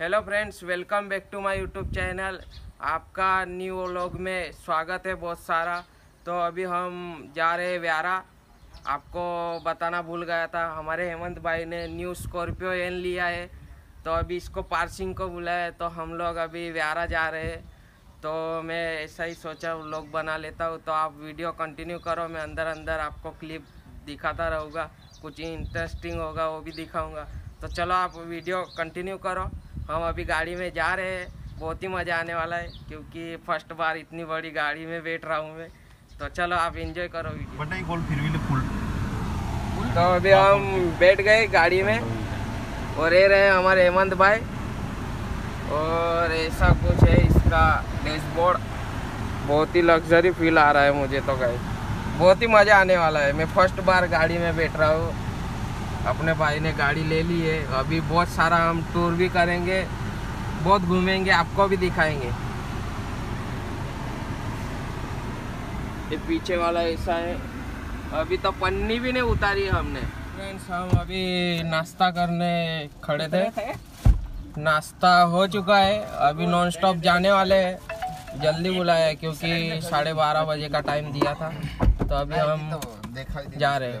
Hello friends welcome back to my YouTube channel आपका new vlog में स्वागत है बहुत सारा। तो अभी हम जा रहे हैं व्यारा आपको बताना भूल गया था, हमारे हेमंत भाई ने न्यू स्कॉर्पियो एन लिया है। तो अभी इसको पार्सिंग को बुलाया है तो हम लोग अभी व्यारा जा रहे हैं। तो मैं ऐसा ही सोचा व्लॉग बना लेता हूँ तो आप वीडियो कंटिन्यू करो, मैं अंदर अंदर आपको क्लिप दिखाता रहूँगा। कुछ इंटरेस्टिंग होगा, वो भी दिखाऊँगा। तो चलो आप वीडियो कंटिन्यू करो। हम अभी गाड़ी में जा रहे हैं। बहुत ही मज़ा आने वाला है क्योंकि फ़र्स्ट बार इतनी बड़ी गाड़ी में बैठ रहा हूँ मैं। तो चलो आप एंजॉय करो वीडियो बटाई गोल फिर भी फुल तो अभी हम बैठ गए गाड़ी में और ये रहे हमारे हेमंत भाई। और ऐसा कुछ है इसका डैशबोर्ड बहुत ही लग्जरी फील आ रहा है मुझे तो गाइस बहुत ही मज़ा आने वाला है। मैं फ़र्स्ट बार गाड़ी में बैठ रहा हूँ। अपने भाई ने गाड़ी ले ली है। अभी बहुत सारा हम टूर भी करेंगे बहुत घूमेंगे आपको भी दिखाएँगे। ये पीछे वाला ऐसा है। अभी तो पन्नी भी नहीं उतारी हमने। फ्रेंड्स हम अभी नाश्ता करने खड़े थे। नाश्ता हो चुका है। अभी नॉन स्टॉप जाने वाले हैं। जल्दी बुलाया क्योंकि साढ़े बारह बजे का टाइम दिया था। तो अभी हम जा रहे हैं।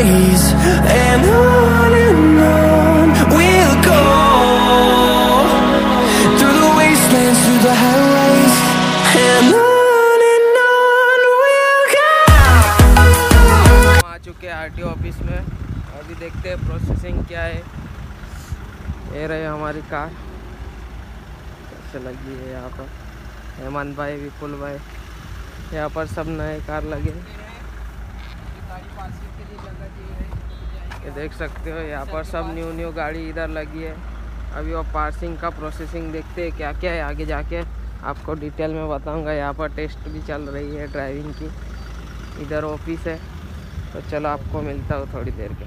Rays And on and on we'll go Through the wastelands, through the highways And on and on we'll go आ चुके हैं आरटीओ ऑफ़िस में अभी देखते हैं प्रोसेसिंग क्या है ये रहे हमारी कार कैसे लगी है यहाँ पर हेमंत भाई विपुल भाई यहाँ पर सब नए कार लगे हैं। ये देख सकते हो यहाँ पर सब न्यू न्यू गाड़ी इधर लगी है। अभी वो पार्सिंग का प्रोसेसिंग देखते हैं क्या क्या है आगे जाके। आपको डिटेल में बताऊँगा यहाँ पर टेस्ट भी चल रही है ड्राइविंग की। इधर ऑफ़िस है तो चलो आपको मिलता हूँ थोड़ी देर के।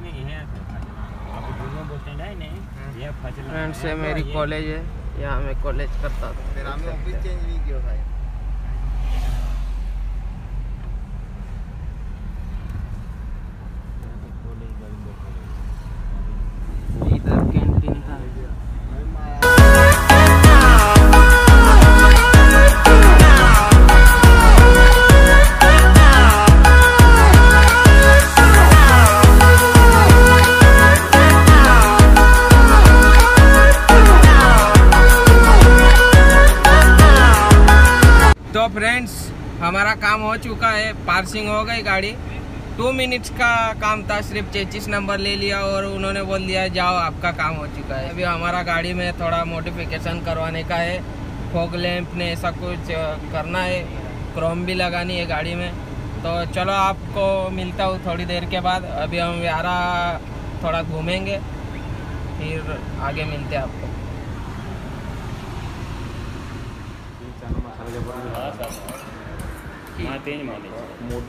नहीं है आप दोनों बस स्टैंड नहीं ये फजल फ्रेंड से मेरी कॉलेज है यहाँ मैं कॉलेज करता था फ्रेंड्स हमारा काम हो चुका है, पार्सिंग हो गई गाड़ी। टू मिनट्स का काम था, सिर्फ़ चेचिस नंबर ले लिया और उन्होंने बोल दिया, जाओ, आपका काम हो चुका है। अभी हमारा गाड़ी में थोड़ा मोडिफिकेशन करवाने का है। फोक लैंप ने ऐसा कुछ करना है क्रोम भी लगानी है गाड़ी में। तो चलो, आपको मिलता हूँ थोड़ी देर के बाद। अभी हम व्यारा थोड़ा घूमेंगे, फिर आगे मिलते हैं आपको। छान मसाला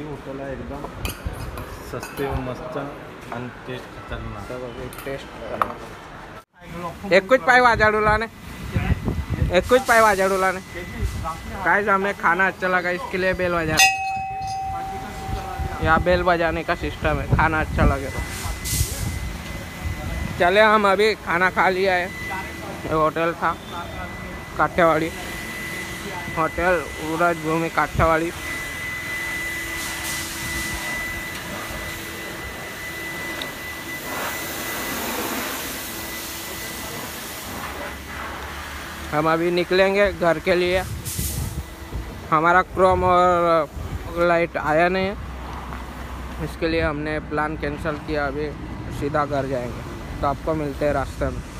होटल है एकदम। सस्ते और मस्त आणि ने। खाना अच्छा लगा इसके लिए बेल बजा। यहाँ बेल बजाने का सिस्टम है खाना अच्छा लगेगा तो। चले हम अभी खाना खा लिया है। होटल था काठियावाड़ी। होटल सूरज भूमि काठावाड़ी हम अभी निकलेंगे घर के लिए। हमारा क्रोम और लाइट आया नहीं है। इसके लिए हमने प्लान कैंसिल किया, अभी सीधा घर जाएँगे। तो आपको मिलते हैं रास्ते में।